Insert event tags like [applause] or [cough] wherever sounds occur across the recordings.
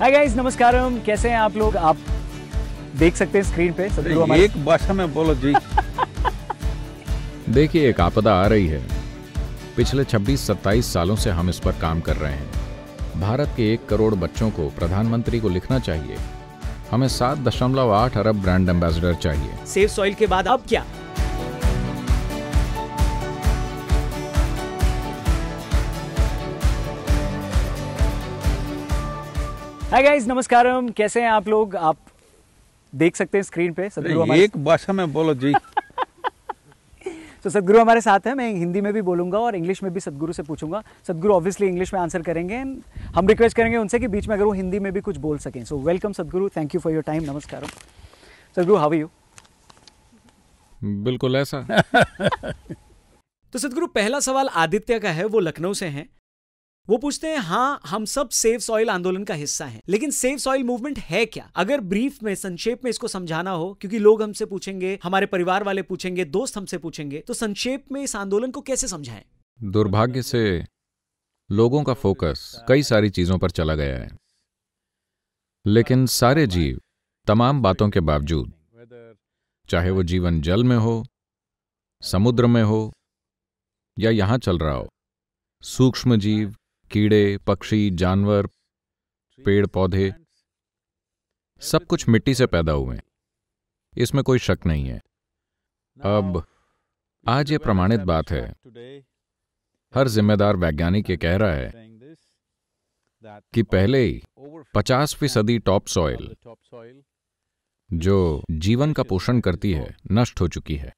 हाय guys नमस्कारम। कैसे हैं आप लोग? आप देख सकते हैं स्क्रीन पे सदगुरु एक भाषा में बोलो जी। [laughs] देखिए एक आपदा आ रही है। पिछले 26-27 सालों से हम इस पर काम कर रहे हैं। भारत के एक करोड़ बच्चों को प्रधानमंत्री को लिखना चाहिए। हमें सात दशमलव आठ अरब ब्रांड एम्बेसडर चाहिए। सेफ़ सॉइल के बाद अब क्या? हाय गाइस नमस्कारम। कैसे हैं आप लोग? आप देख सकते हैं स्क्रीन पे सदगुरु एक भाषा में बोलो जी। [laughs] तो सदगुरु हमारे साथ है मैं हिंदी में भी बोलूँगा और इंग्लिश में भी सदगुरु से पूछूँगा। सदगुरु ऑब्वियसली इंग्लिश में आंसर करेंगे। and हम रिक्वेस्ट करेंगे उनसे कि बीच में अगर वो हिंदी में भी कुछ बोल सकें। So welcome Sadhguru thank you for your time नमस्कार सदगुरु हाउ यू बिल्कुल ऐसा। [laughs] तो सदगुरु पहला सवाल आदित्य का है वो लखनऊ से हैं। वो पूछते हैं हाँ हम सब सेव सॉइल आंदोलन का हिस्सा हैं, लेकिन सेव सॉइल मूवमेंट है क्या? अगर ब्रीफ में, संक्षेप में इसको समझाना हो, क्योंकि लोग हमसे पूछेंगे, हमारे परिवार वाले पूछेंगे, दोस्त हमसे पूछेंगे तो संक्षेप में इस आंदोलन को कैसे समझाएँ? दुर्भाग्य से लोगों का फोकस कई सारी चीज़ों पर चला गया है। लेकिन सारे जीव, तमाम बातों के बावजूद, चाहे वो जीवन जल में हो, समुद्र में हो, या यहाँ चल रहा हो, सूक्ष्म जीव कीड़े, पक्षी, जानवर पेड़ पौधे सब कुछ मिट्टी से पैदा हुए इसमें कोई शक नहीं है। अब, आज ये प्रमाणित बात है। हर जिम्मेदार वैज्ञानिक ये कह रहा है कि पहले ही पचास फ़ीसदी टॉप सॉइल, जो जीवन का पोषण करती है, नष्ट हो चुकी है।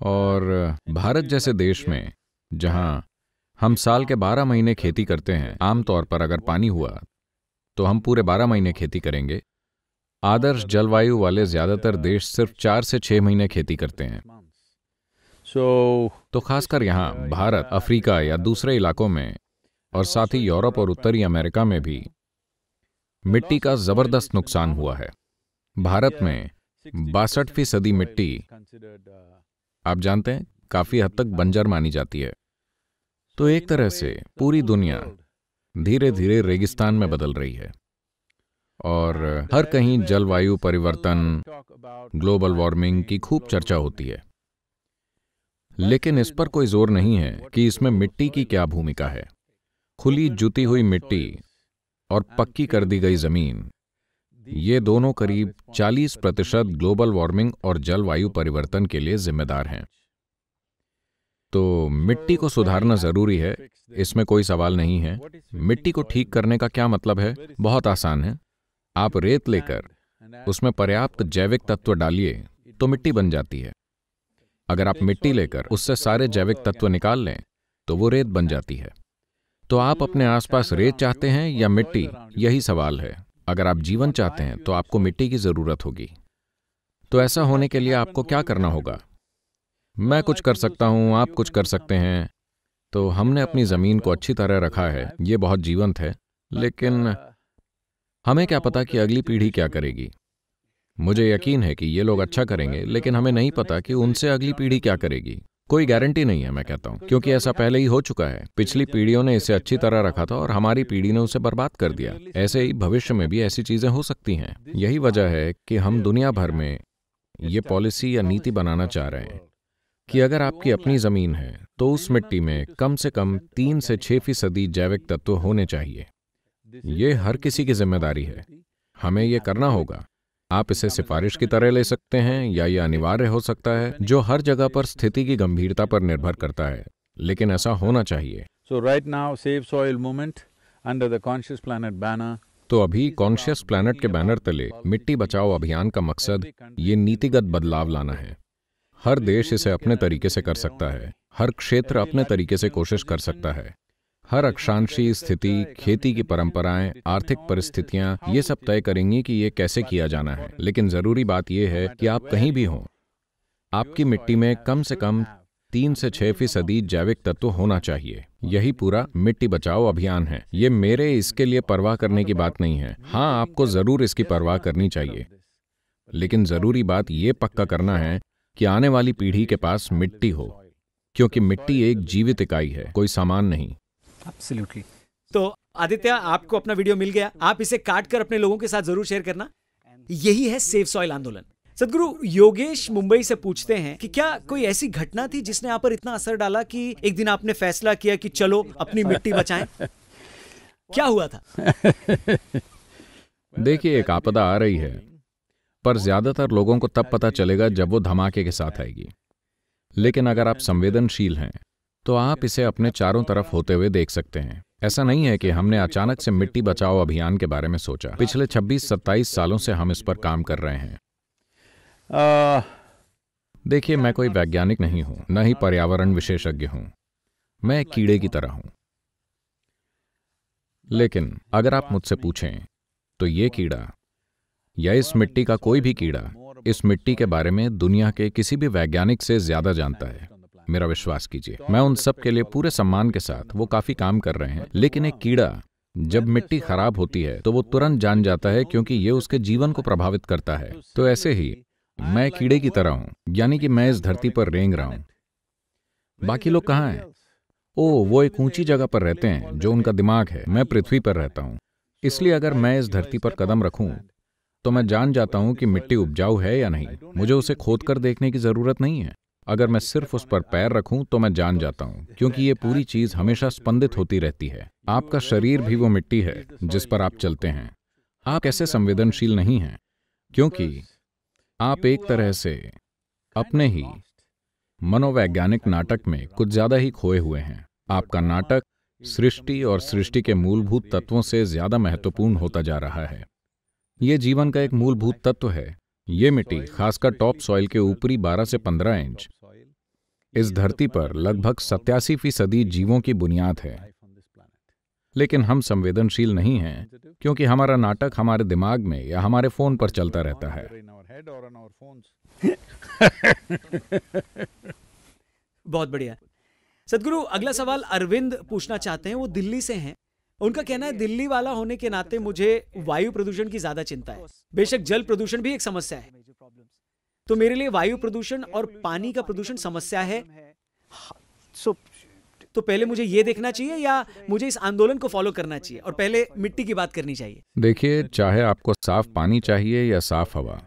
और भारत जैसे देश में, जहाँ हम साल के बारह महीने खेती करते हैं। आमतौर पर अगर पानी हुआ तो हम पूरे बारह महीने खेती करेंगे। आदर्श जलवायु वाले ज़्यादातर देश सिर्फ़ चार से छह महीने खेती करते हैं। सो तो खासकर यहाँ भारत अफ्रीका या दूसरे इलाकों में और साथ ही यूरोप और उत्तरी अमेरिका में भी मिट्टी का ज़बरदस्त नुकसान हुआ है। भारत में बासठ फ़ीसदी मिट्टी आप जानते हैं काफ़ी हद तक बंजर मानी जाती है। तो एक तरह से पूरी दुनिया धीरे धीरे रेगिस्तान में बदल रही है और हर कहीं जलवायु परिवर्तन ग्लोबल वार्मिंग की खूब चर्चा होती है। लेकिन इस पर कोई ज़ोर नहीं है कि इसमें मिट्टी की क्या भूमिका है। खुली जुती हुई मिट्टी और पक्की कर दी गई ज़मीन, ये दोनों करीब 40 प्रतिशत ग्लोबल वार्मिंग और जलवायु परिवर्तन के लिए जिम्मेदार हैं। तो मिट्टी को सुधारना ज़रूरी है, इसमें कोई सवाल नहीं है। मिट्टी को ठीक करने का क्या मतलब है? बहुत आसान है। आप रेत लेकर उसमें पर्याप्त जैविक तत्व डालिए तो मिट्टी बन जाती है। अगर आप मिट्टी लेकर उससे सारे जैविक तत्व निकाल लें तो वो रेत बन जाती है। तो आप अपने आसपास रेत चाहते हैं या मिट्टी? यही सवाल है। अगर आप जीवन चाहते हैं तो आपको मिट्टी की ज़रूरत होगी। तो ऐसा होने के लिए आपको क्या करना होगा? मैं कुछ कर सकता हूँ, आप कुछ कर सकते हैं। तो हमने अपनी ज़मीन को अच्छी तरह रखा है, ये बहुत जीवंत है। लेकिन हमें क्या पता कि अगली पीढ़ी क्या करेगी? मुझे यकीन है कि ये लोग अच्छा करेंगे, लेकिन हमें नहीं पता कि उनसे अगली पीढ़ी क्या करेगी। कोई गारंटी नहीं है, मैं कहता हूँ, क्योंकि ऐसा पहले ही हो चुका है। पिछली पीढ़ियों ने इसे अच्छी तरह रखा था और हमारी पीढ़ी ने उसे बर्बाद कर दिया। ऐसे ही भविष्य में भी ऐसी चीज़ें हो सकती हैं। यही वजह है कि हम दुनिया भर में ये पॉलिसी या नीति बनाना चाह रहे हैं। कि अगर आपकी अपनी ज़मीन है तो उस मिट्टी में कम से कम तीन से छह फ़ीसदी जैविक तत्व होने चाहिए। ये हर किसी की ज़िम्मेदारी है। हमें ये करना होगा। आप इसे सिफारिश की तरह ले सकते हैं या ये अनिवार्य हो सकता है जो हर जगह पर स्थिति की गंभीरता पर निर्भर करता है। लेकिन ऐसा होना चाहिए। So right now, save soil movement under the conscious Planet banner. तो अभी कॉन्शियस प्लैनेट के बैनर तले मिट्टी बचाओ अभियान का मकसद ये नीतिगत बदलाव लाना है। हर देश इसे अपने तरीके से कर सकता है। हर क्षेत्र अपने तरीके से कोशिश कर सकता है। हर अक्षांशी स्थिति, खेती की परंपराएँ, आर्थिक परिस्थितियाँ, ये सब तय करेंगी कि ये कैसे किया जाना है। लेकिन ज़रूरी बात यह है कि आप कहीं भी हों, आपकी मिट्टी में कम से कम तीन से छह फ़ीसदी जैविक तत्व होना चाहिए। यही पूरा मिट्टी बचाओ अभियान है। ये मेरे इसके लिए परवाह करने की बात नहीं है। हाँ आपको ज़रूर इसकी परवाह करनी चाहिए। लेकिन ज़रूरी बात ये पक्का करना है कि आने वाली पीढ़ी के पास मिट्टी हो क्योंकि मिट्टी एक जीवित इकाई है कोई सामान नहीं। एब्सोल्युटली तो आदित्य आपको अपना वीडियो मिल गया। आप इसे काट कर अपने लोगों के साथ ज़रूर शेयर करना। यही है सेव सॉइल आंदोलन। सदगुरु योगेश मुंबई से पूछते हैं कि क्या कोई ऐसी घटना थी जिसने आप पर इतना असर डाला कि एक दिन आपने फैसला किया कि चलो अपनी मिट्टी बचाएँ? क्या हुआ था? [laughs] देखिए एक आपदा आ रही है। पर ज़्यादातर लोगों को तब पता चलेगा जब वो धमाके के साथ आएगी। लेकिन अगर आप संवेदनशील हैं तो आप इसे अपने चारों तरफ़ होते हुए देख सकते हैं। ऐसा नहीं है कि हमने अचानक से मिट्टी बचाओ अभियान के बारे में सोचा। पिछले 26-27 सालों से हम इस पर काम कर रहे हैं। देखिए मैं कोई वैज्ञानिक नहीं हूँ न ही पर्यावरण विशेषज्ञ हूँ। मैं एक कीड़े की तरह हूँ। लेकिन अगर आप मुझसे पूछें तो ये कीड़ा या इस मिट्टी का कोई भी कीड़ा, इस मिट्टी के बारे में दुनिया के किसी भी वैज्ञानिक से ज़्यादा जानता है। मेरा विश्वास कीजिए, मैं उन सब के लिए पूरे सम्मान के साथ वो काफ़ी काम कर रहे हैं, लेकिन एक कीड़ा, जब मिट्टी खराब होती है तो वो तुरंत जान जाता है क्योंकि ये उसके जीवन को प्रभावित करता है। तो ऐसे ही, मैं कीड़े की तरह हूँ, यानी कि मैं इस धरती पर रेंग रहा हूँ। बाकी लोग कहाँ हैं? ओ, वो एक ऊँची जगह पर रहते हैं, जो उनका दिमाग है, मैं पृथ्वी पर रहता हूँ। इसलिए अगर मैं इस धरती पर कदम रखूँ तो मैं जान जाता हूँ कि मिट्टी उपजाऊ है या नहीं। मुझे उसे खोद कर देखने की ज़रूरत नहीं है। अगर मैं सिर्फ़ उस पर पैर रखूँ तो मैं जान जाता हूँ, क्योंकि ये पूरी चीज़ हमेशा स्पंदित होती रहती है। आपका शरीर भी वो मिट्टी है, जिस पर आप चलते हैं। आप कैसे संवेदनशील नहीं हैं, क्योंकि आप एक तरह से अपने ही मनोवैज्ञानिक नाटक में कुछ ज़्यादा ही खोए हुए हैं। आपका नाटक सृष्टि और सृष्टि के मूलभूत तत्वों से ज़्यादा महत्वपूर्ण होता जा रहा है। ये जीवन का एक मूलभूत तत्व है। ये मिट्टी, खासकर टॉप सॉइल के ऊपरी 12 से 15 इंच, इस धरती पर लगभग सत्यासी फ़ीसदी जीवों की बुनियाद है। लेकिन हम संवेदनशील नहीं हैं, क्योंकि हमारा नाटक हमारे दिमाग में या हमारे फ़ोन पर चलता रहता है. [laughs] बहुत बढ़िया। सदगुरु, अगला सवाल अरविंद पूछना चाहते हैं, वो दिल्ली से हैं। उनका कहना है दिल्ली वाला होने के नाते मुझे वायु प्रदूषण की ज़्यादा चिंता है। बेशक जल प्रदूषण भी एक समस्या है। तो मेरे लिए वायु प्रदूषण और पानी का प्रदूषण समस्या है। तो पहले मुझे ये देखना चाहिए या मुझे इस आंदोलन को फॉलो करना चाहिए? और पहले मिट्टी की बात करनी चाहिए। देखिए चाहे आपको साफ़ पानी चाहिए या साफ़ हवा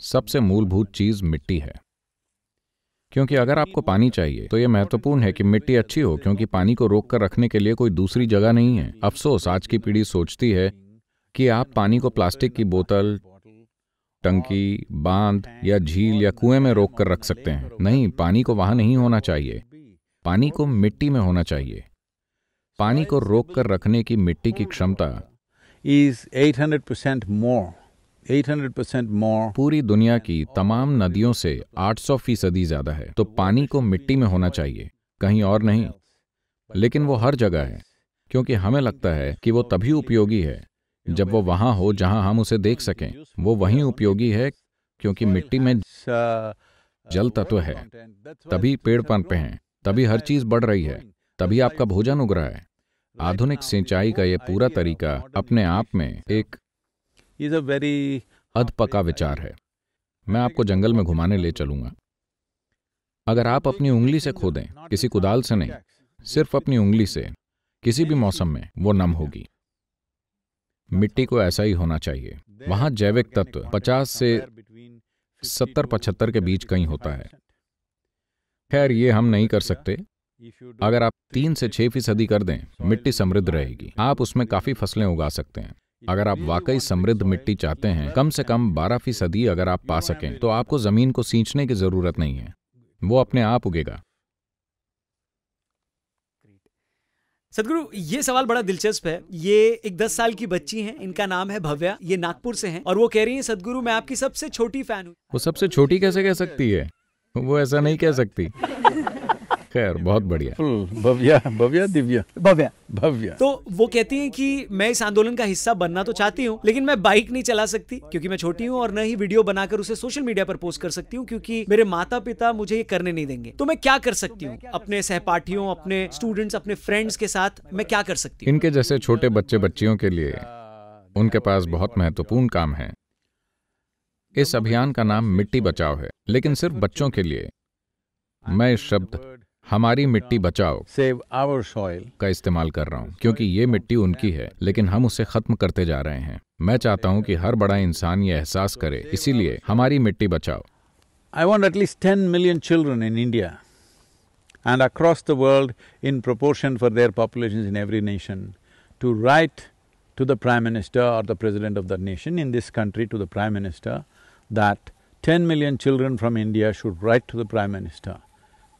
सबसे मूलभूत चीज़ मिट्टी है। क्योंकि अगर आपको पानी चाहिए तो यह महत्वपूर्ण है कि मिट्टी अच्छी हो क्योंकि पानी को रोक कर रखने के लिए कोई दूसरी जगह नहीं है। अफसोस आज की पीढ़ी सोचती है कि आप पानी को प्लास्टिक की बोतल टंकी बाँध या झील या कुएँ में रोक कर रख सकते हैं। नहीं पानी को वहाँ नहीं होना चाहिए। पानी को मिट्टी में होना चाहिए। पानी को रोक कर रखने की मिट्टी की क्षमता Is 800% more, 800% more पूरी दुनिया की तमाम नदियों से 800 फ़ीसदी ज़्यादा है। तो पानी को मिट्टी में होना चाहिए कहीं और नहीं। लेकिन वो हर जगह है क्योंकि हमें लगता है कि वो तभी उपयोगी है जब वो वहाँ हो जहाँ हम उसे देख सकें। वो वहीं उपयोगी है क्योंकि मिट्टी में uh, जल तत्व है। तभी पेड़ पनपे हैं तभी हर चीज़ बढ़ रही है तभी आपका भोजन उग रहा है। आधुनिक सिंचाई का यह पूरा तरीका अपने आप में एक a very अधपका विचार है। मैं आपको जंगल में घुमाने ले चलूँगा। अगर आप अपनी उंगली से खोदें किसी कुदाल से नहीं सिर्फ़ अपनी उंगली से किसी भी मौसम में वो नम होगी। मिट्टी को ऐसा ही होना चाहिए। वहाँ जैविक तत्व 50 से 70-75 के बीच कहीं होता है। खैर ये हम नहीं कर सकते। अगर आप तीन से छह फ़ीसदी कर दें मिट्टी समृद्ध रहेगी। आप उसमें काफ़ी फ़सलें उगा सकते हैं। अगर आप वाकई समृद्ध मिट्टी चाहते हैं कम से कम बारह फ़ीसदी अगर आप पा सकें तो आपको ज़मीन को सींचने की ज़रूरत नहीं है। वो अपने आप उगेगा। सदगुरु ये सवाल बड़ा दिलचस्प है। ये एक दस साल की बच्ची हैं इनका नाम है भव्या ये नागपुर से हैं और वो कह रही हैं सदगुरु मैं आपकी सबसे छोटी फ़ैन हूँ। वो सबसे छोटी कैसे कह सकती है? वो ऐसा नहीं कह सकती। खैर बहुत बढ़िया। भव्या भव्या दिव्या। भव्या। भव्या। तो वो कहती हैं कि मैं इस आंदोलन का हिस्सा बनना तो चाहती हूँ लेकिन मैं बाइक नहीं चला सकती क्योंकि मैं छोटी हूँ और न ही वीडियो बनाकर उसे सोशल मीडिया पर पोस्ट कर सकती हूँ क्योंकि मेरे माता पिता मुझे ये करने नहीं देंगे। तो मैं क्या कर सकती हूँ? अपने सहपाठियों अपने स्टूडेंट्स अपने फ्रेंड्स के साथ मैं क्या कर सकती हूँ? इनके जैसे छोटे बच्चे बच्चियों के लिए उनके पास बहुत महत्वपूर्ण काम है। इस अभियान का नाम मिट्टी बचाओ है लेकिन सिर्फ़ बच्चों के लिए। मैं इस शब्द हमारी मिट्टी बचाओ सेव आवर सॉइल का इस्तेमाल कर रहा हूँ क्योंकि ये मिट्टी उनकी है लेकिन हम उसे खत्म करते जा रहे हैं। मैं चाहता हूँ कि हर बड़ा इंसान ये एहसास करे इसीलिए हमारी मिट्टी बचाओ। I want at least ten million children in India and across the world in proportion for their population in every nation to write to the prime minister और the president of the nation in this country to the prime minister that ten million children from India should write to the prime minister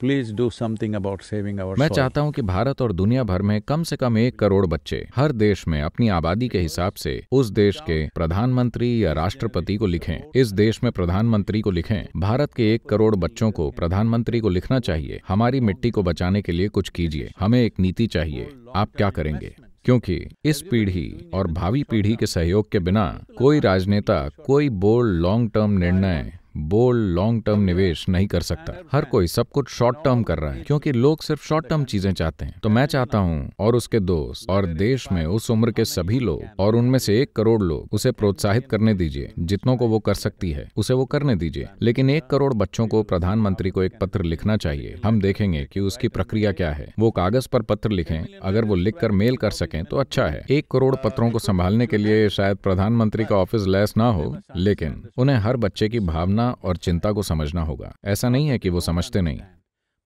please do something about saving our मैं चाहता हूँ कि भारत और दुनिया भर में कम से कम एक करोड़ बच्चे हर देश में अपनी आबादी के हिसाब से उस देश के प्रधानमंत्री या राष्ट्रपति को लिखें। इस देश में प्रधानमंत्री को लिखें भारत के एक करोड़ बच्चों को प्रधानमंत्री को लिखना चाहिए। हमारी मिट्टी को बचाने के लिए कुछ कीजिए। हमें एक नीति चाहिए। आप क्या करेंगे? क्योंकि इस पीढ़ी और भावी पीढ़ी के सहयोग के बिना कोई राजनेता कोई बोल्ड लॉन्ग टर्म निर्णय बोल्ड लॉन्ग टर्म निवेश नहीं कर सकता। हर कोई सब कुछ शॉर्ट टर्म कर रहा है, क्योंकि लोग सिर्फ़ शॉर्ट टर्म चीज़ें चाहते हैं। तो मैं चाहता हूँ, और उसके दोस्त, और देश में उस उम्र के सभी लोग, और उनमें से एक करोड़ लोग, उसे प्रोत्साहित करने दीजिए, जितनों को वो कर सकती है, उसे वो करने दीजिए। लेकिन एक करोड़ बच्चों को प्रधानमंत्री को एक पत्र लिखना चाहिए। हम देखेंगे कि उसकी प्रक्रिया क्या है। वो कागज़ पर पत्र लिखें, अगर वो लिखकर मेल कर सकें तो अच्छा है। एक करोड़ पत्रों को संभालने के लिए शायद प्रधानमंत्री का ऑफ़िस लैस ना हो, लेकिन उन्हें हर बच्चे की भावना और चिंता को समझना होगा। ऐसा नहीं है कि वो समझते नहीं।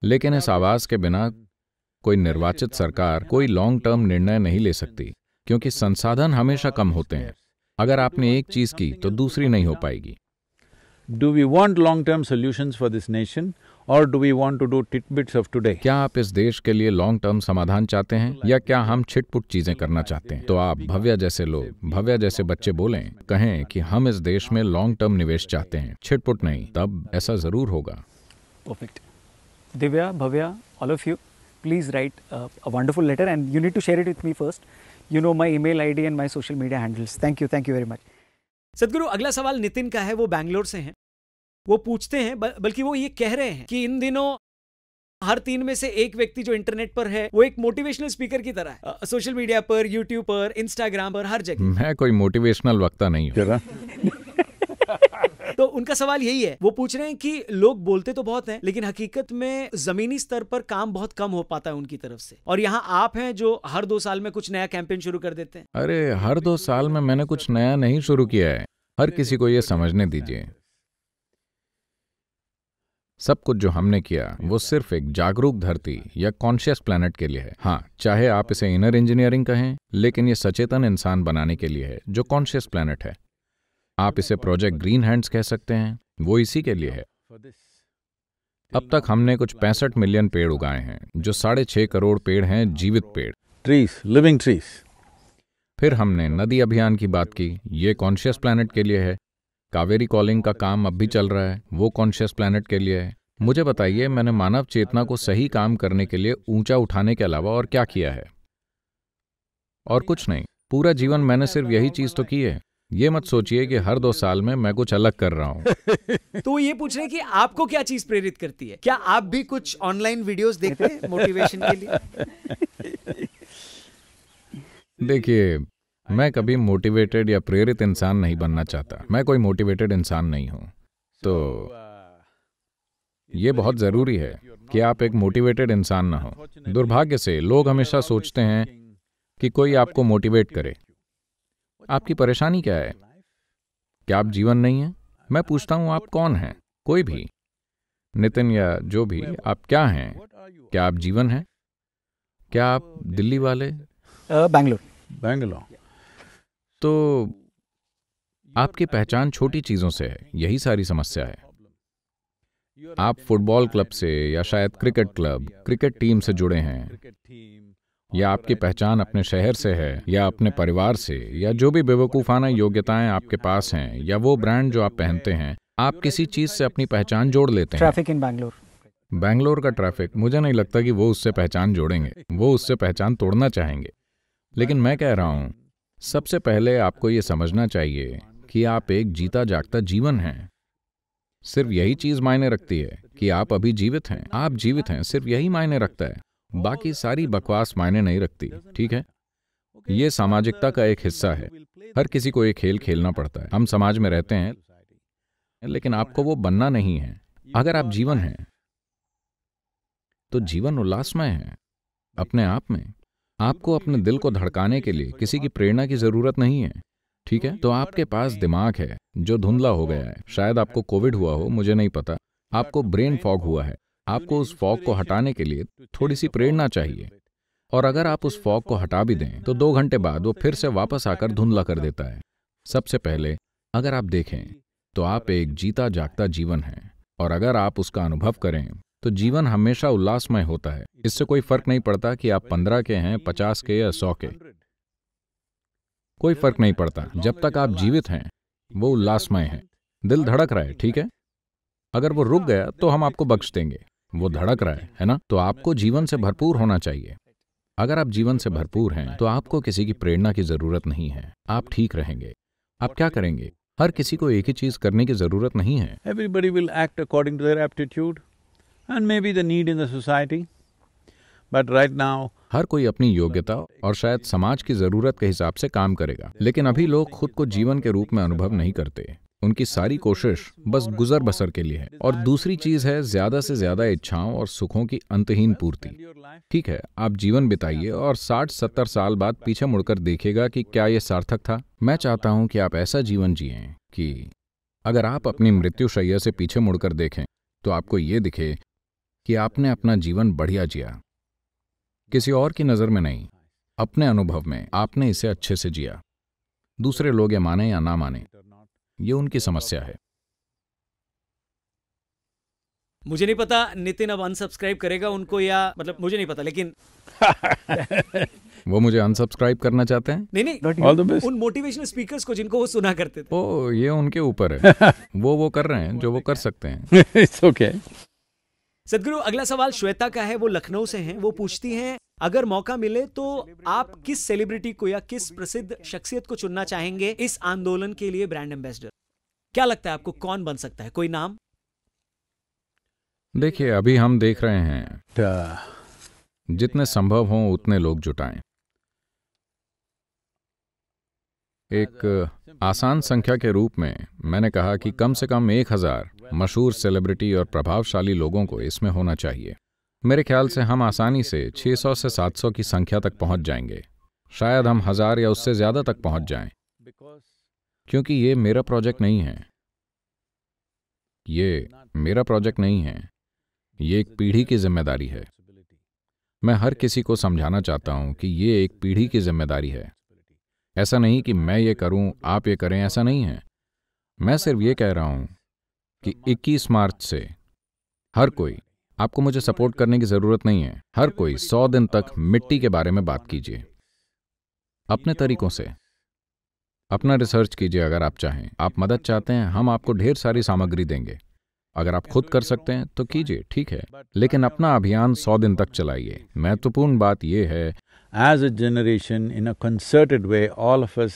लेकिन इस आवाज़ के बिना कोई निर्वाचित सरकार, कोई लॉन्ग टर्म निर्णय नहीं ले सकती, क्योंकि संसाधन हमेशा कम होते हैं। अगर आपने एक चीज़ की तो दूसरी नहीं हो पाएगी। Do we want long term solution for this nation? और do we want to do titbits of today क्या आप इस देश के लिए लॉन्ग टर्म समाधान चाहते हैं या क्या हम छिटपुट चीज़ें करना चाहते हैं? तो आप भव्य जैसे लोग भव्य जैसे बच्चे बोले कहें कि हम इस देश में लॉन्ग टर्म निवेश चाहते हैं। छिटपुट नहीं तब ऐसा ज़रूर होगा। Perfect Divya Bhavya all of you please write a wonderful letter and you need to share it with me first you know my email I D and my social media handles thank you thank you very much Sadhguru अगला सवाल नितिन का है वो बैंगलोर से है। वो पूछते हैं बल्कि वो ये कह रहे हैं कि इन दिनों हर तीन में से एक व्यक्ति जो इंटरनेट पर है वो एक मोटिवेशनल स्पीकर की तरह है। सोशल मीडिया पर यूट्यूब पर इंस्टाग्राम पर हर जगह। मैं कोई मोटिवेशनल वक्ता नहीं हूँ। [laughs] तो उनका सवाल यही है वो पूछ रहे हैं कि लोग बोलते तो बहुत हैं लेकिन हकीकत में जमीनी स्तर पर काम बहुत कम हो पाता है उनकी तरफ़ से। और यहाँ आप हैं जो हर दो साल में कुछ नया कैंपेन शुरू कर देते हैं। अरे हर दो साल में मैंने कुछ नया नहीं शुरू किया है। हर किसी को ये समझने दीजिए। सब कुछ जो हमने किया वो सिर्फ़ एक जागरूक धरती या कॉन्शियस प्लैनेट के लिए है। हाँ चाहे आप इसे इनर इंजीनियरिंग कहें लेकिन ये सचेतन इंसान बनाने के लिए है जो कॉन्शियस प्लैनेट है। आप इसे प्रोजेक्ट ग्रीन हैंड्स कह सकते हैं वो इसी के लिए है। अब तक हमने कुछ पैंसठ मिलियन पेड़ उगाए हैं जो साढ़े छह करोड़ पेड़ हैं जीवित पेड़। Trees, living trees. फिर हमने नदी अभियान की बात की ये कॉन्शियस प्लैनेट के लिए है। कावेरी कॉलिंग का काम अब भी चल रहा है वो कॉन्शियस प्लैनेट के लिए है। मुझे बताइए मैंने मानव चेतना को सही काम करने के लिए ऊँचा उठाने के अलावा और क्या किया है? और कुछ नहीं पूरा जीवन मैंने सिर्फ़ यही चीज़ तो की है। ये मत सोचिए कि हर दो साल में मैं कुछ अलग कर रहा हूँ। [laughs] तो ये पूछ रहे हैं कि आपको क्या चीज़ प्रेरित करती है? क्या आप भी कुछ ऑनलाइन वीडियोस देखते हैं मोटिवेशन के लिए? देखिए मैं कभी मोटिवेटेड या प्रेरित इंसान नहीं बनना चाहता। मैं कोई मोटिवेटेड इंसान नहीं हूँ। तो ये बहुत ज़रूरी है कि आप एक मोटिवेटेड इंसान ना हो। दुर्भाग्य से लोग हमेशा सोचते हैं कि कोई आपको मोटिवेट करे। आपकी परेशानी क्या है? क्या आप जीवन नहीं है? मैं पूछता हूँ आप कौन हैं? कोई भी। नितिन या जो भी आप क्या हैं? क्या आप जीवन हैं? क्या आप दिल्ली वाले? बैंगलोर। Bangalore. तो आपकी पहचान छोटी चीज़ों से है यही सारी समस्या है। आप फुटबॉल क्लब से या शायद क्रिकेट क्लब क्रिकेट टीम से जुड़े हैं। या आपकी पहचान अपने शहर से है या अपने परिवार से या जो भी बेवकूफ़ाना योग्यताएँ आपके पास हैं या वो ब्रांड जो आप पहनते हैं आप किसी चीज़ से अपनी पहचान जोड़ लेते हैं। ट्रैफ़िक इन Bangalore. बैंगलोर का ट्रैफ़िक मुझे नहीं लगता कि वो उससे पहचान जोड़ेंगे वो उससे पहचान तोड़ना चाहेंगे। लेकिन मैं कह रहा हूँ सबसे पहले आपको ये समझना चाहिए कि आप एक जीता जागता जीवन हैं। सिर्फ़ यही चीज़ मायने रखती है कि आप अभी जीवित हैं। आप जीवित हैं, सिर्फ़ यही मायने रखता है। बाकी सारी बकवास मायने नहीं रखती, ठीक है? ये सामाजिकता का एक हिस्सा है। हर किसी को ये खेल खेलना पड़ता है। हम समाज में रहते हैं, लेकिन आपको वो बनना नहीं है। अगर आप जीवन हैं तो जीवन उल्लासमय है, अपने आप में। आपको अपने दिल को धड़काने के लिए किसी की प्रेरणा की ज़रूरत नहीं है, ठीक है? तो आपके पास दिमाग है, जो धुंधला हो गया है। शायद आपको कोविड हुआ हो, मुझे नहीं पता। आपको ब्रेन फॉग हुआ है। आपको उस फॉग को हटाने के लिए थोड़ी सी प्रेरणा चाहिए। और अगर आप उस फॉग को हटा भी दें तो दो घंटे बाद वो फिर से वापस आकर धुंधला कर देता है। सबसे पहले, अगर आप देखें तो आप एक जीता जागता जीवन है। और अगर आप उसका अनुभव करें तो जीवन हमेशा उल्लासमय होता है। इससे कोई फ़र्क नहीं पड़ता कि आप पंद्रह के हैं, पचास के या सौ के। कोई फ़र्क नहीं पड़ता। जब तक आप जीवित हैं, वो उल्लासमय है। दिल धड़क रहा है, ठीक है? अगर वो रुक गया तो हम आपको बख्श देंगे। वो धड़क रहा है है ना? तो आपको जीवन से भरपूर होना चाहिए। अगर आप जीवन से भरपूर हैं तो आपको किसी की प्रेरणा की ज़रूरत नहीं है। आप ठीक रहेंगे। आप क्या करेंगे? हर किसी को एक ही चीज़ करने की ज़रूरत नहीं है। Everybody will act according to their aptitude. And maybe the need in the society. But right now, हर कोई अपनी योग्यता और शायद समाज की ज़रूरत के हिसाब से काम करेगा। लेकिन अभी लोग खुद को जीवन के रूप में अनुभव नहीं करते। उनकी सारी कोशिश बस गुजर बसर के लिए है। और दूसरी चीज़ है ज़्यादा से ज़्यादा इच्छाओं और सुखों की अंतहीन पूर्ति। ठीक है आप जीवन बिताइए और साठ सत्तर साल बाद पीछे मुड़कर देखिएगा कि क्या ये सार्थक था। मैं चाहता हूँ कि आप ऐसा जीवन जिए कि अगर आप अपनी मृत्युशैया से पीछे मुड़कर देखें तो आपको ये दिखे कि आपने अपना जीवन बढ़िया जिया। किसी और की नज़र में नहीं अपने अनुभव में आपने इसे अच्छे से जिया। दूसरे लोग ये माने या ना माने ये उनकी समस्या है। मुझे नहीं पता नितिन अब अनसब्सक्राइब करेगा उनको या मतलब मुझे नहीं पता लेकिन [laughs] वो मुझे अनसब्सक्राइब करना चाहते हैं? नहीं नहीं all the best. उन मोटिवेशनल स्पीकर्स को जिनको वो सुना करते थे। ओ ये उनके ऊपर है। [laughs] वो वो कर रहे हैं जो वो कर सकते हैं। [laughs] It's okay. सदगुरु अगला सवाल श्वेता का है वो लखनऊ से हैं वो पूछती हैं अगर मौका मिले तो आप किस सेलिब्रिटी को या किस प्रसिद्ध शख्सियत को चुनना चाहेंगे इस आंदोलन के लिए ब्रांड एम्बेसडर क्या लगता है आपको कौन बन सकता है? कोई नाम? देखिए अभी हम देख रहे हैं। जितने संभव हों उतने लोग जुटाएँ। एक आसान संख्या के रूप में मैंने कहा कि कम से कम एक हज़ार मशहूर सेलिब्रिटी और प्रभावशाली लोगों को इसमें होना चाहिए। मेरे ख्याल से हम आसानी से 600 से 700 की संख्या तक पहुँच जाएँगे। शायद हम हज़ार या उससे ज़्यादा तक पहुँच जाएँ। क्योंकि ये मेरा प्रोजेक्ट नहीं है। ये मेरा प्रोजेक्ट नहीं है। ये एक पीढ़ी की ज़िम्मेदारी है। मैं हर किसी को समझाना चाहता हूँ कि ये एक पीढ़ी की ज़िम्मेदारी है। ऐसा नहीं कि मैं ये करूँ, आप ये करें, ऐसा नहीं है। मैं सिर्फ़ ये कह रहा हूँ कि 21 मार्च से। हर कोई आपको मुझे सपोर्ट करने की ज़रूरत नहीं है। हर कोई सौ दिन तक मिट्टी के बारे में बात कीजिए। अपने तरीकों से। अपना रिसर्च कीजिए अगर आप चाहें। आप मदद चाहते हैं हम आपको ढेर सारी सामग्री देंगे। अगर आप खुद कर सकते हैं तो कीजिए ठीक है। लेकिन अपना अभियान सौ दिन तक चलाइए। महत्वपूर्ण बात यह है as a generation, in a concerted way, all of us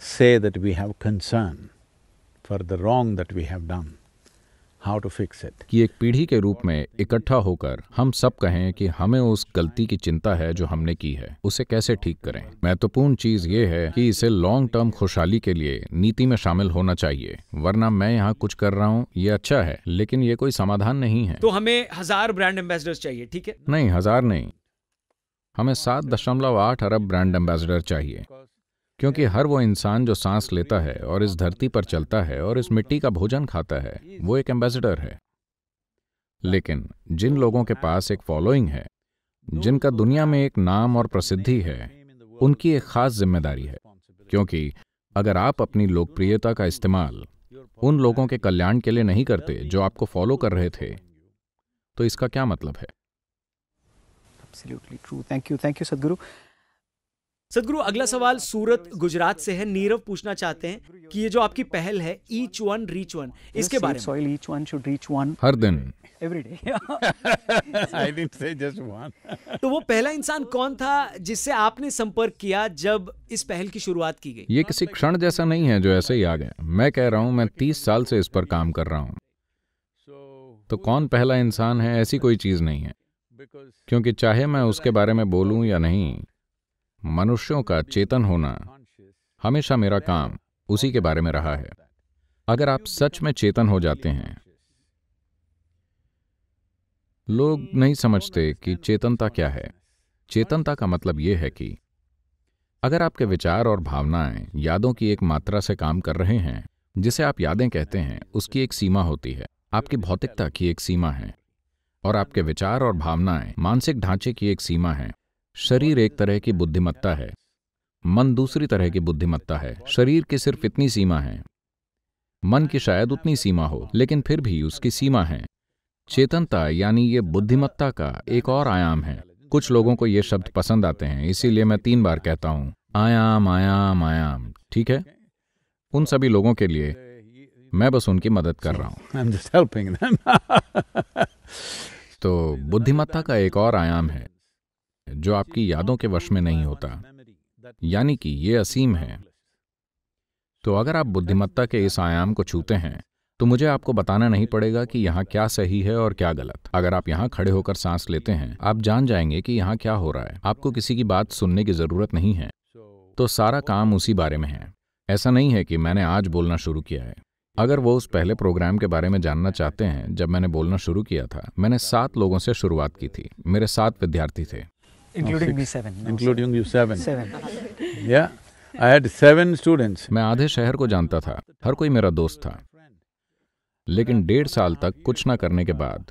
say that we have concern for the wrong that we have done, how to fix it. कि एक पीढ़ी के रूप में इकट्ठा होकर हम सब कहें कि हमें उस गलती की चिंता है जो हमने की है उसे कैसे ठीक करें? महत्वपूर्ण चीज़ ये है कि इसे लॉन्ग टर्म खुशहाली के लिए नीति में शामिल होना चाहिए वरना मैं यहाँ कुछ कर रहा हूँ ये अच्छा है लेकिन ये कोई समाधान नहीं है। तो हमें हज़ार ब्रांड एम्बेसडर्स चाहिए ठीक है? नहीं हज़ार नहीं। हमें सात दशमलव आठ अरब ब्रांड एम्बेसडर चाहिए। क्योंकि हर वो इंसान जो सांस लेता है और इस धरती पर चलता है और इस मिट्टी का भोजन खाता है वो एक एम्बेसडर है लेकिन जिन लोगों के पास एक फॉलोइंग है जिनका दुनिया में एक नाम और प्रसिद्धि है उनकी एक खास ज़िम्मेदारी है क्योंकि अगर आप अपनी लोकप्रियता का इस्तेमाल उन लोगों के कल्याण के लिए नहीं करते जो आपको फॉलो कर रहे थे तो इसका क्या मतलब है Absolutely true. Thank you. Thank you, Sadhguru. सदगुरु अगला सवाल सूरत गुजरात से है। नीरव पूछना चाहते हैं कि ये जो आपकी पहल है ईच वन रीच वन इसके बारे में। हर दिन। Every day. [laughs] [laughs] I didn't say just one. [laughs] तो वो पहला इंसान कौन था जिससे आपने संपर्क किया जब इस पहल की शुरुआत की गई? ये किसी क्षण जैसा नहीं है जो ऐसे ही आ गया। मैं कह रहा हूँ मैं तीस साल से इस पर काम कर रहा हूँ। तो कौन पहला इंसान है? ऐसी कोई चीज़ नहीं है। क्योंकि चाहे मैं उसके बारे में बोलूँ या नहीं मनुष्यों का चेतन होना हमेशा मेरा काम उसी के बारे में रहा है। अगर आप सच में चेतन हो जाते हैं, लोग नहीं समझते कि चेतनता क्या है। चेतनता का मतलब यह है कि अगर आपके विचार और भावनाएँ यादों की एक मात्रा से काम कर रहे हैं, जिसे आप यादें कहते हैं, उसकी एक सीमा होती है। आपकी भौतिकता की एक सीमा है और आपके विचार और भावनाएँ मानसिक ढांचे की एक सीमा है। शरीर एक तरह की बुद्धिमत्ता है। मन दूसरी तरह की बुद्धिमत्ता है। शरीर की सिर्फ़ इतनी सीमा है। मन की शायद उतनी सीमा हो लेकिन फिर भी उसकी सीमा है। चेतनता यानी ये बुद्धिमत्ता का एक और आयाम है। कुछ लोगों को ये शब्द पसंद आते हैं इसीलिए मैं तीन बार कहता हूँ। आयाम आयाम आयाम ठीक है? उन सभी लोगों के लिए मैं बस उनकी मदद कर रहा हूँ. [laughs] [laughs] तो बुद्धिमत्ता का एक और आयाम है। जो आपकी यादों के वश में नहीं होता। यानी कि ये असीम है। तो अगर आप बुद्धिमत्ता के इस आयाम को छूते हैं तो मुझे आपको बताना नहीं पड़ेगा कि यहाँ क्या सही है और क्या गलत। अगर आप यहाँ खड़े होकर सांस लेते हैं, आप जान जाएँगे कि यहाँ क्या हो रहा है। आपको किसी की बात सुनने की ज़रूरत नहीं है। तो सारा काम उसी बारे में है। ऐसा नहीं है कि मैंने आज बोलना शुरू किया है। अगर वो उस पहले प्रोग्राम के बारे में जानना चाहते हैं, जब मैंने बोलना शुरू किया था, मैंने सात लोगों से शुरुआत की थी। मेरे सात विद्यार्थी थे। Including me seven. now, Including you seven. seven. Yeah. I had seven students. मैं आधे शहर को जानता था हर कोई मेरा दोस्त था लेकिन डेढ़ साल तक कुछ ना करने के बाद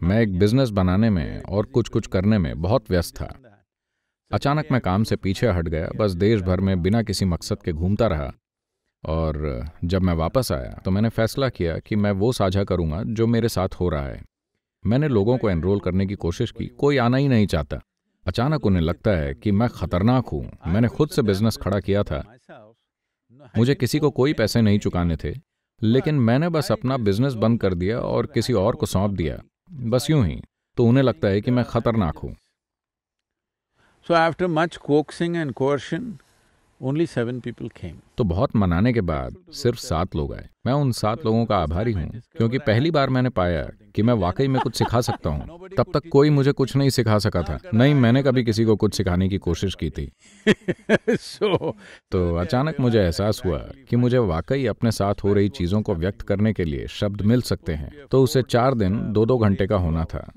मैं एक बिज़नेस बनाने में और कुछ कुछ करने में बहुत व्यस्त था अचानक मैं काम से पीछे हट गया बस देश भर में बिना किसी मकसद के घूमता रहा और जब मैं वापस आया तो मैंने फैसला किया कि मैं वो साझा करूँगा जो मेरे साथ हो रहा है मैंने लोगों को एनरोल करने की कोशिश की कोई आना ही नहीं चाहता अचानक उन्हें लगता है कि मैं खतरनाक हूँ। मैंने खुद से बिज़नेस खड़ा किया था। मुझे किसी को कोई पैसे नहीं चुकाने थे लेकिन मैंने बस अपना बिज़नेस बंद कर दिया और किसी और को सौंप दिया। बस यूँ ही तो उन्हें लगता है कि मैं खतरनाक हूँ। So after much coaxing and coercion, only seven people came. तो बहुत मनाने के बाद सिर्फ़ सात लोग आए। मैं उन सात लोगों का आभारी हूँ क्योंकि पहली बार मैंने पाया कि मैं वाकई में कुछ सिखा सकता हूँ। तब तक कोई मुझे कुछ नहीं सिखा सका था। नहीं मैंने कभी किसी को कुछ सिखाने की कोशिश की थी। [laughs] So तो अचानक मुझे एहसास हुआ कि मुझे वाकई अपने साथ हो रही चीज़ों को व्यक्त करने के लिए शब्द मिल सकते हैं। तो उसे चार दिन दो दो घंटे का होना था।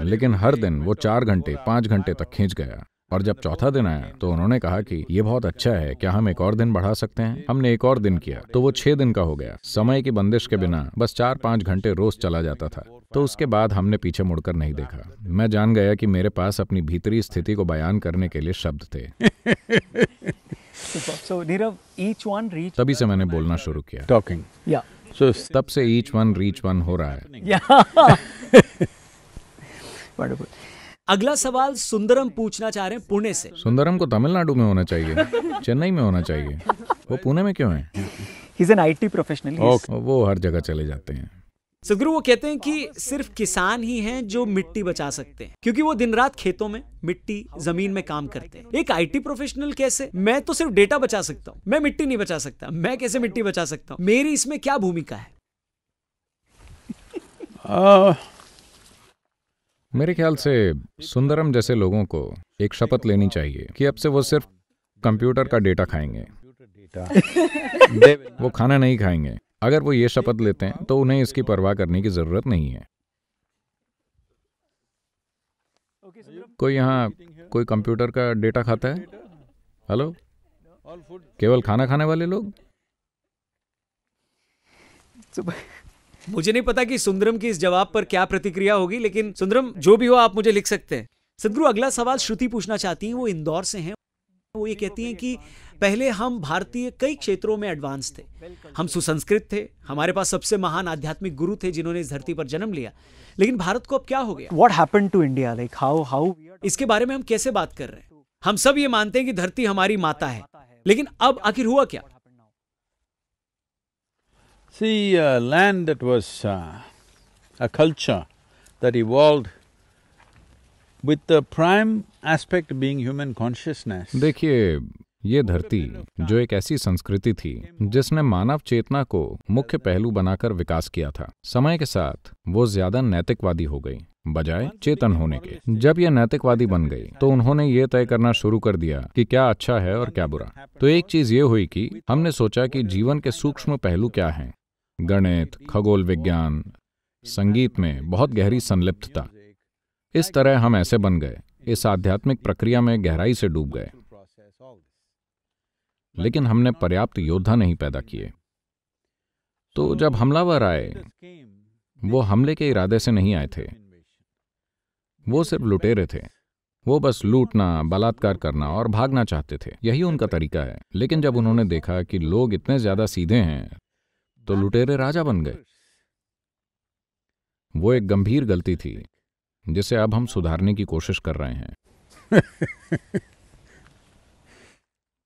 लेकिन हर दिन वो चार घंटे पाँच घंटे तक खींच गया। और जब चौथा दिन आया तो उन्होंने कहा कि ये बहुत अच्छा है क्या हम एक और दिन बढ़ा सकते हैं हमने एक और दिन किया तो वो छह दिन का हो गया समय की बंदिश के बिना बस चार पाँच घंटे रोज चला जाता था तो उसके बाद हमने पीछे मुड़कर नहीं देखा मैं जान गया कि मेरे पास अपनी भीतरी स्थिति को बयान करने के लिए शब्द थे. तभी से मैंने बोलना शुरू किया. Yeah. So तब से ईच वन रीच वन हो रहा है Yeah. [laughs] [laughs] अगला सवाल सुंदरम पूछना चाह रहे हैं पुणे से। सुंदरम को तमिलनाडु में होना चाहिए चेन्नई में होना चाहिए। वो पुणे में क्यों है? He's an IT professional. He's- वो हर जगह चले जाते हैं। सदगुरु वो कहते हैं कि सिर्फ़ किसान ही हैं जो मिट्टी बचा सकते हैं क्योंकि वो दिन रात खेतों में मिट्टी ज़मीन में काम करते हैं। एक आईटी प्रोफेशनल कैसे? मैं तो सिर्फ़ डेटा बचा सकता हूँ। मैं मिट्टी नहीं बचा सकता। मैं कैसे मिट्टी बचा सकता हूँ? मेरी इसमें क्या भूमिका है? [laughs] uh, मेरे ख्याल से सुंदरम जैसे लोगों को एक शपथ लेनी चाहिए कि अब से वो सिर्फ़ कंप्यूटर का डेटा खाएँगे। [laughs] वो खाना नहीं खाएँगे। अगर वो ये शपथ लेते हैं तो उन्हें इसकी परवाह करने की ज़रूरत नहीं है। कोई यहाँ कोई कंप्यूटर का डेटा खाता है? हेलो? केवल खाना खाने वाले लोग. मुझे नहीं पता कि सुंदरम की इस जवाब पर क्या प्रतिक्रिया होगी लेकिन सुंदरम जो भी हो आप मुझे लिख सकते हैं। सदगुरु अगला सवाल श्रुति पूछना चाहती हैं वो इंदौर से हैं। वो ये कहती हैं कि पहले हम भारतीय कई क्षेत्रों में एडवांस थे। हम सुसंस्कृत थे हमारे पास सबसे महान आध्यात्मिक गुरु थे जिन्होंने इस धरती पर जन्म लिया। लेकिन भारत को अब क्या हो गया? What happen to India how how weird. इसके बारे में हम कैसे बात कर रहे हैं? हम सब ये मानते हैं कि धरती हमारी माता है। लेकिन अब आखिर हुआ क्या? See a land that was uh, a culture that evolved with the prime aspect being human consciousness. देखिए ये धरती जो एक ऐसी संस्कृति थी जिसने मानव चेतना को मुख्य पहलू बनाकर विकास किया था समय के साथ वो ज़्यादा नैतिकवादी हो गई बजाय चेतन होने के जब ये नैतिकवादी बन गई तो उन्होंने ये तय करना शुरू कर दिया कि क्या अच्छा है और क्या बुरा तो एक चीज़ ये हुई कि हमने सोचा कि जीवन के सूक्ष्म पहलू क्या हैं गणित, खगोल विज्ञान, संगीत में बहुत गहरी संलिप्तता। इस तरह हम ऐसे बन गए, इस आध्यात्मिक प्रक्रिया में गहराई से डूब गए। लेकिन हमने पर्याप्त योद्धा नहीं पैदा किए। तो जब हमलावर आए, वो हमले के इरादे से नहीं आए थे। वो सिर्फ़ लुटेरे थे। वो बस लूटना, बलात्कार करना और भागना चाहते थे। यही उनका तरीका है। लेकिन जब उन्होंने देखा कि लोग इतने ज़्यादा सीधे हैं तो लुटेरे राजा बन गए। वो एक गंभीर गलती थी जिसे अब हम सुधारने की कोशिश कर रहे हैं। [laughs]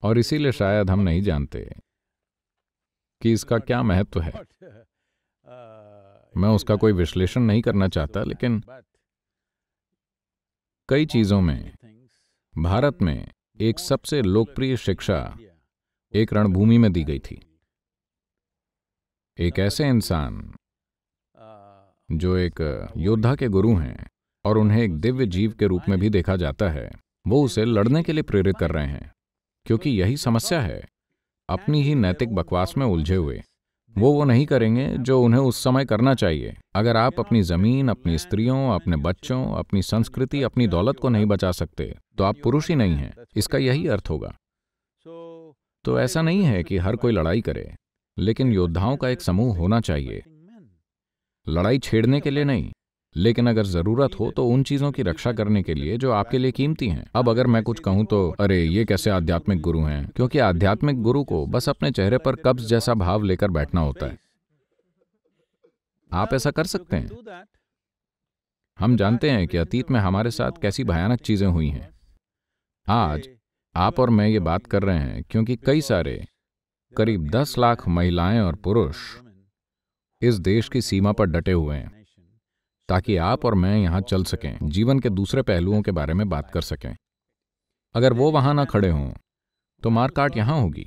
और इसीलिए शायद हम नहीं जानते कि इसका क्या महत्व है। मैं उसका कोई विश्लेषण नहीं करना चाहता लेकिन कई चीज़ों में भारत में एक सबसे लोकप्रिय शिक्षा एक रणभूमि में दी गई थी। एक ऐसे इंसान जो एक योद्धा के गुरु हैं और उन्हें एक दिव्य जीव के रूप में भी देखा जाता है, वो उसे लड़ने के लिए प्रेरित कर रहे हैं, क्योंकि यही समस्या है। अपनी ही नैतिक बकवास में उलझे हुए, वो वो नहीं करेंगे जो उन्हें उस समय करना चाहिए। अगर आप अपनी ज़मीन, अपनी स्त्रियों, अपने बच्चों, अपनी संस्कृति, अपनी दौलत को नहीं बचा सकते तो आप पुरुष ही नहीं हैं। इसका यही अर्थ होगा। तो ऐसा नहीं है कि हर कोई लड़ाई करे। लेकिन योद्धाओं का एक समूह होना चाहिए। लड़ाई छेड़ने के लिए नहीं, लेकिन अगर ज़रूरत हो तो उन चीज़ों की रक्षा करने के लिए जो आपके लिए कीमती हैं। अब अगर मैं कुछ कहूँ तो अरे, ये कैसे आध्यात्मिक गुरु हैं? क्योंकि आध्यात्मिक गुरु को बस अपने चेहरे पर कब्ज जैसा भाव लेकर बैठना होता है। आप ऐसा कर सकते हैं। हम जानते हैं कि अतीत में हमारे साथ कैसी भयानक चीज़ें हुई हैं। आज आप और मैं ये बात कर रहे हैं, क्योंकि कई सारे करीब दस लाख महिलाएँ और पुरुष इस देश की सीमा पर डटे हुए हैं, ताकि आप और मैं यहाँ चल सकें, जीवन के दूसरे पहलुओं के बारे में बात कर सकें। अगर वो वहाँ ना खड़े हों तो मारकाट यहाँ होगी।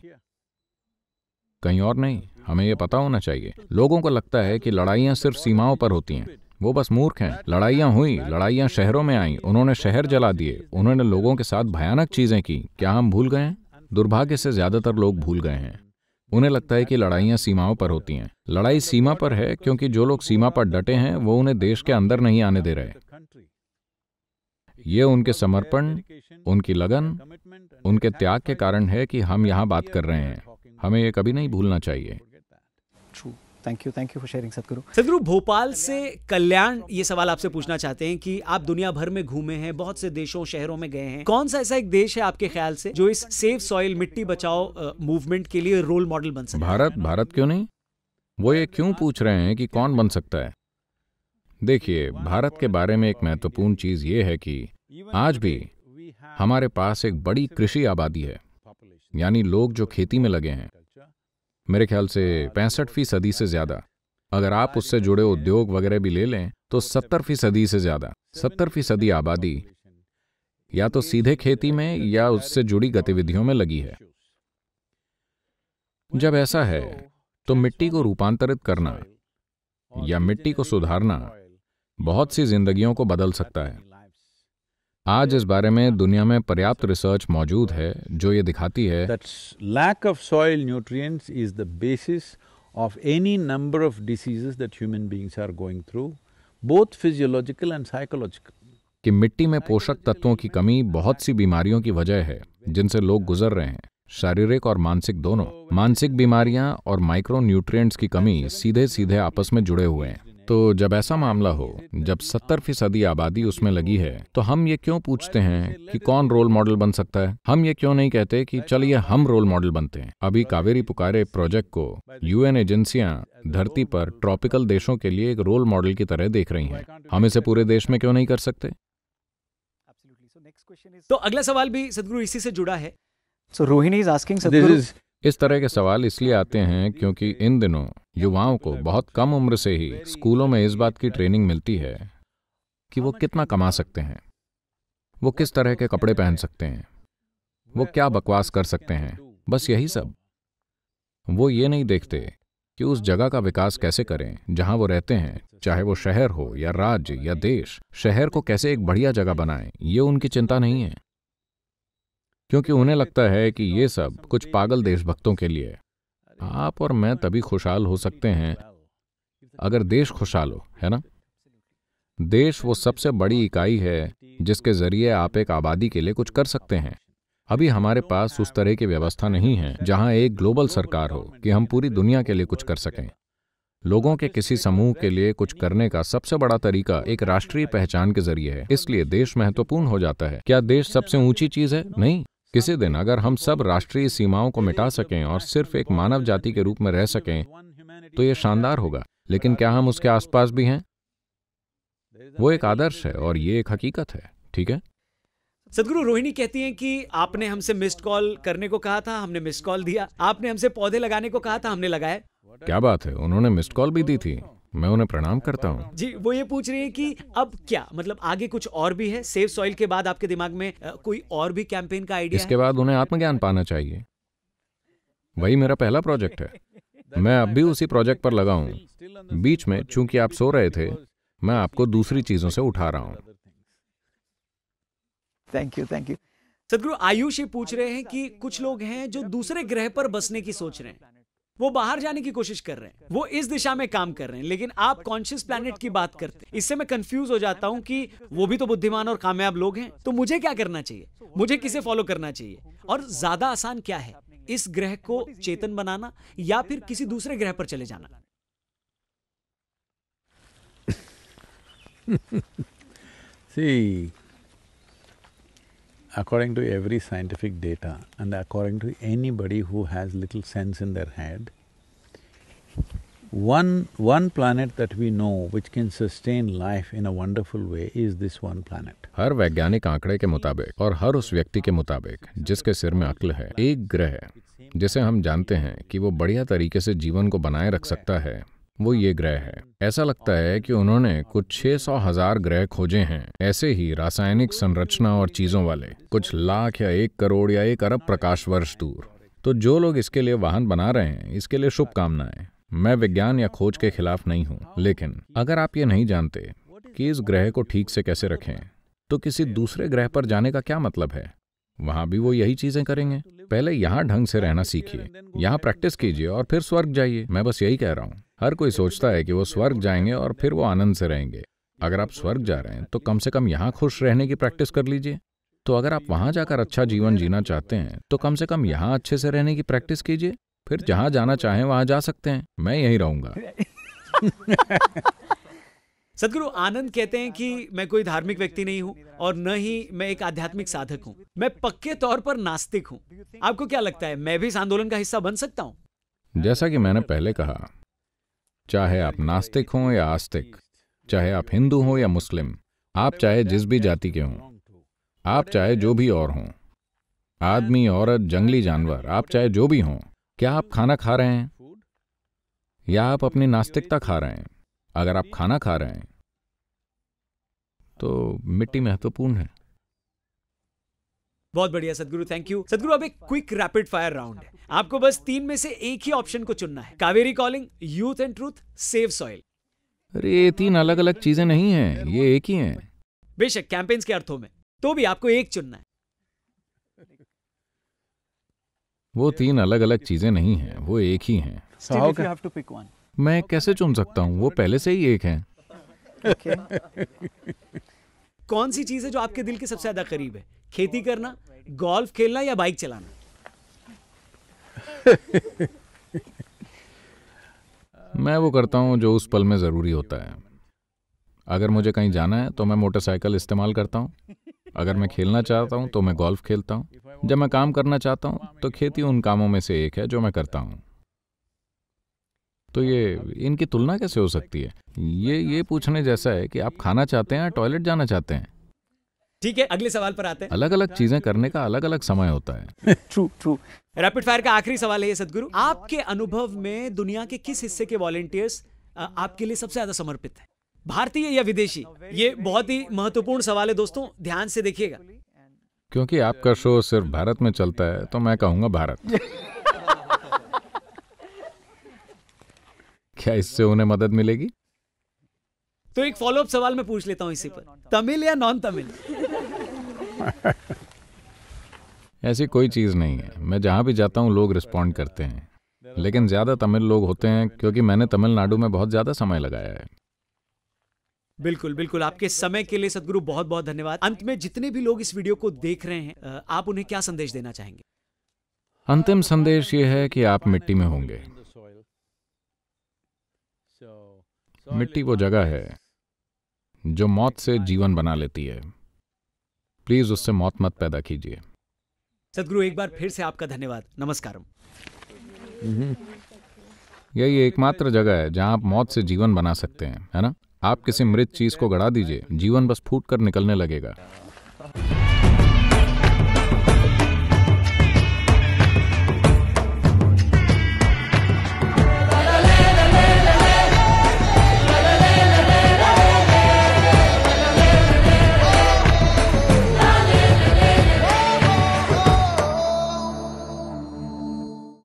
कहीं और नहीं, हमें यह पता होना चाहिए। लोगों को लगता है कि लड़ाइयाँ सिर्फ़ सीमाओं पर होती हैं। वो बस मूर्ख हैं। लड़ाइयाँ हुई, लड़ाइयाँ शहरों में आईं, उन्होंने शहर जला दिए, उन्होंने लोगों के साथ भयानक चीज़ें की। क्या हम भूल गए दुर्भाग्य से ज़्यादातर लोग भूल गए हैं। उन्हें लगता है कि लड़ाइयाँ सीमाओं पर होती हैं। लड़ाई सीमा पर है क्योंकि जो लोग सीमा पर डटे हैं वो उन्हें देश के अंदर नहीं आने दे रहे। ये उनके समर्पण उनकी लगन उनके त्याग के कारण है कि हम यहाँ बात कर रहे हैं। हमें ये कभी नहीं भूलना चाहिए। Thank you thank you for sharing Satguru Sadhguru Bhopal से कल्याण ये सवाल आपसे पूछना चाहते हैं कि आप दुनिया भर में घूमे हैं बहुत से देशों शहरों में गए हैं। कौन सा ऐसा एक देश है आपके ख्याल से जो इस सेफ़ सॉइल मिट्टी बचाओ मूवमेंट के लिए रोल मॉडल बन सके भारत भारत क्यों नहीं? वो ये क्यों पूछ रहे हैं कि कौन बन सकता है? देखिए भारत के बारे में एक महत्वपूर्ण चीज़ ये है कि आज भी हमारे पास एक बड़ी कृषि आबादी है। यानी लोग जो खेती में लगे हैं मेरे ख्याल से पैंसठ फ़ीसदी से ज़्यादा। अगर आप उससे जुड़े उद्योग वगैरह भी ले लें तो सत्तर फ़ीसदी से ज़्यादा, सत्तर फ़ीसदी आबादी। या तो सीधे खेती में या उससे जुड़ी गतिविधियों में लगी है। जब ऐसा है तो मिट्टी को रूपांतरित करना या मिट्टी को सुधारना बहुत सी जिंदगियों को बदल सकता है। आज इस बारे में दुनिया में पर्याप्त रिसर्च मौजूद है जो ये दिखाती है। Lack of soil nutrients is the basis of any number of diseases that human beings are going through, both physiological and psychological. कि मिट्टी में पोषक तत्वों की कमी बहुत सी बीमारियों की वजह है जिनसे लोग गुजर रहे हैं। शारीरिक और मानसिक दोनों। मानसिक बीमारियाँ और माइक्रो न्यूट्रिएंट्स की कमी सीधे सीधे आपस में जुड़े हुए हैं। तो जब ऐसा मामला हो जब सत्तर फ़ीसदी आबादी उसमें लगी है तो हम ये क्यों पूछते हैं कि कौन रोल मॉडल बन सकता है? हम ये क्यों नहीं कहते कि चलिए हम रोल मॉडल बनते हैं? अभी कावेरी पुकारे प्रोजेक्ट को यूएन एजेंसियाँ धरती पर ट्रॉपिकल देशों के लिए एक रोल मॉडल की तरह देख रही हैं। हम इसे पूरे देश में क्यों नहीं कर सकते? तो अगला सवाल भी सदगुरु इसी से जुड़ा है। So Rohini is asking is इस तरह के सवाल इसलिए आते हैं क्योंकि इन दिनों युवाओं को बहुत कम उम्र से ही स्कूलों में इस बात की ट्रेनिंग मिलती है कि वो कितना कमा सकते हैं। वो किस तरह के कपड़े पहन सकते हैं। वो क्या बकवास कर सकते हैं। बस यही सब। वो ये नहीं देखते कि उस जगह का विकास कैसे करें, जहाँ वो रहते हैं, चाहे वो शहर हो या राज्य या देश, शहर को कैसे एक बढ़िया जगह बनाएँ, ये उनकी चिंता नहीं है। क्योंकि उन्हें लगता है कि ये सब कुछ पागल देशभक्तों के लिए। आप और मैं तभी खुशहाल हो सकते हैं अगर देश खुशहाल हो, है ना? देश वो सबसे बड़ी इकाई है जिसके ज़रिए आप एक आबादी के लिए कुछ कर सकते हैं। अभी हमारे पास उस तरह की व्यवस्था नहीं है जहाँ एक ग्लोबल सरकार हो कि हम पूरी दुनिया के लिए कुछ कर सकें। लोगों के किसी समूह के लिए कुछ करने का सबसे बड़ा तरीका एक राष्ट्रीय पहचान के ज़रिए है, इसलिए देश महत्वपूर्ण हो जाता है। क्या देश सबसे ऊँची चीज़ है? नहीं। किसी दिन अगर हम सब राष्ट्रीय सीमाओं को मिटा सकें और सिर्फ़ एक मानव जाति के रूप में रह सकें तो यह शानदार होगा। लेकिन क्या हम उसके आसपास भी हैं? वो एक आदर्श है और ये एक हकीकत है ठीक है? सदगुरु रोहिणी कहती हैं कि आपने हमसे मिस्ड कॉल करने को कहा था हमने मिस्ड कॉल दिया। आपने हमसे पौधे लगाने को कहा था हमने लगाए। क्या बात है उन्होंने मिस्ड कॉल भी दी थी। मैं उन्हें प्रणाम करता हूँ। जी वो ये पूछ रही हैं कि अब क्या? मतलब आगे कुछ और भी है? सेव सॉइल के बाद आपके दिमाग में कोई और भी कैंपेन का आइडिया इसके बाद उन्हें आत्मज्ञान पाना चाहिए। वही मेरा पहला प्रोजेक्ट है। मैं अब भी उसी प्रोजेक्ट पर लगा हूँ। बीच में चूँकि आप सो रहे थे मैं आपको दूसरी चीज़ों से उठा रहा हूँ। थैंक यू थैंक यू सदगुरु आयुष ये पूछ रहे हैं कि कुछ लोग हैं जो दूसरे ग्रह पर बसने की सोच रहे हैं। वो बाहर जाने की कोशिश कर रहे हैं। वो इस दिशा में काम कर रहे हैं। लेकिन आप कॉन्शियस प्लैनेट की बात करते हैं। इससे मैं कंफ्यूज हो जाता हूँ कि वो भी तो बुद्धिमान और कामयाब लोग हैं। तो मुझे क्या करना चाहिए? मुझे किसे फॉलो करना चाहिए? और ज़्यादा आसान क्या है? इस ग्रह को चेतन बनाना या फिर किसी दूसरे ग्रह पर चले जाना? [laughs] See, according to every scientific data and according to anybody who has little sense in their head, one… one planet that we know which can sustain life in a wonderful way is this one planet. हर वैज्ञानिक आंकड़े के मुताबिक और हर उस व्यक्ति के मुताबिक जिसके सिर में अक्ल है एक ग्रह जिसे हम जानते हैं कि वो बढ़िया तरीके से जीवन को बनाए रख सकता है वो ये ग्रह है। ऐसा लगता है कि उन्होंने कुछ छह सौ हज़ार ग्रह खोजे हैं, ऐसे ही रासायनिक संरचना और चीज़ों वाले, कुछ लाख या एक करोड़ या एक अरब प्रकाश वर्ष दूर। तो जो लोग इसके लिए वाहन बना रहे हैं, इसके लिए शुभकामनाएँ। मैं विज्ञान या खोज के खिलाफ नहीं हूँ, लेकिन अगर आप ये नहीं जानते कि इस ग्रह को ठीक से कैसे रखें तो किसी दूसरे ग्रह पर जाने का क्या मतलब है? वहाँ भी वो यही चीज़ें करेंगे। पहले यहाँ ढंग से रहना सीखिए, यहाँ प्रैक्टिस कीजिए और फिर स्वर्ग जाइए। मैं बस यही कह रहा हूँ। हर कोई सोचता है कि वो स्वर्ग जाएँगे और फिर वो आनंद से रहेंगे। अगर आप स्वर्ग जा रहे हैं तो कम से कम यहाँ खुश रहने की प्रैक्टिस कर लीजिए। तो अगर आप वहाँ जाकर अच्छा जीवन जीना चाहते हैं तो कम से कम यहाँ अच्छे से रहने की प्रैक्टिस कीजिए। फिर जहाँ जाना चाहें वहाँ जा सकते हैं। मैं यहीं रहूँगा। [laughs] सदगुरु आनंद कहते हैं कि मैं कोई धार्मिक व्यक्ति नहीं हूँ और न ही मैं एक आध्यात्मिक साधक हूँ। मैं पक्के तौर पर नास्तिक हूँ। आपको क्या लगता है मैं भी इस आंदोलन का हिस्सा बन सकता हूँ? जैसा कि मैंने पहले कहा चाहे आप नास्तिक हों या आस्तिक, चाहे आप हिंदू हों या मुस्लिम, आप चाहे जिस भी जाति के हों, आप चाहे जो भी और हों, आदमी, औरत, जंगली जानवर, आप चाहे जो भी हों, क्या आप खाना खा रहे हैं? या आप अपनी नास्तिकता खा रहे हैं? अगर आप खाना खा रहे हैं तो मिट्टी महत्वपूर्ण है। बहुत बढ़िया सदगुरु थैंक यू सदगुरु अब एक क्विक रैपिड फायर राउंड है। आपको बस तीन में से एक ही ऑप्शन को चुनना है। Cauvery calling youth and truth save soil अरे ये तीन अलग अलग चीज़ें नहीं है ये एक ही है। बेशक कैंपेन्स के अर्थों में। तो भी आपको एक चुनना है। वो तीन अलग अलग चीज़ें नहीं है वो एक ही है। Still. मैं कैसे चुन सकता हूँ? वो पहले से ही एक है। Okay. कौन सी चीज़ है जो आपके दिल के सबसे ज़्यादा करीब है? खेती करना गोल्फ खेलना या बाइक चलाना? मैं वो करता हूँ जो उस पल में ज़रूरी होता है। अगर मुझे कहीं जाना है तो मैं मोटरसाइकिल इस्तेमाल करता हूँ। अगर मैं खेलना चाहता हूँ तो मैं गोल्फ खेलता हूँ। जब मैं काम करना चाहता हूँ तो खेती उन कामों में से एक है जो मैं करता हूँ। तो ये, इनकी तुलना कैसे हो सकती है? ये ये पूछने जैसा है कि आप खाना चाहते हैं या टॉयलेट जाना चाहते हैं? ठीक है अगले सवाल पर आते हैं। अलग अलग चीज़ें करने का अलग अलग समय होता है। [laughs] True, true. रैपिड फायर का आखिरी सवाल है ये सदगुरु। आपके अनुभव में दुनिया के किस हिस्से के वॉलेंटियर्स आपके लिए सबसे ज़्यादा समर्पित है? भारतीय या विदेशी? ये बहुत ही महत्वपूर्ण सवाल है दोस्तों ध्यान से देखिएगा। क्योंकि आपका शो सिर्फ़ भारत में चलता है तो मैं कहूँगा भारत। [laughs] क्या इससे उन्हें मदद मिलेगी? तो एक फॉलोअप सवाल मैं पूछ लेता हूँ इसी पर। तमिल या नॉन तमिल [laughs] ऐसी कोई चीज़ नहीं है। मैं जहाँ भी जाता हूँ लोग रिस्पॉन्ड करते हैं। लेकिन ज़्यादा तमिल लोग होते हैं क्योंकि मैंने तमिलनाडु में बहुत ज़्यादा समय लगाया है। बिल्कुल बिल्कुल। आपके समय के लिए सदगुरु बहुत बहुत धन्यवाद। अंत में जितने भी लोग इस वीडियो को देख रहे हैं आप उन्हें क्या संदेश देना चाहेंगे? अंतिम संदेश ये है कि आप मिट्टी में होंगे। मिट्टी वो जगह है जो मौत से जीवन बना लेती है। प्लीज़ उससे मौत मत पैदा कीजिए। सदगुरु एक बार फिर से आपका धन्यवाद। नमस्कार यही एकमात्र जगह है जहाँ आप मौत से जीवन बना सकते हैं है ना? आप किसी मृत चीज़ को गड़ा दीजिए जीवन बस फूट कर निकलने लगेगा।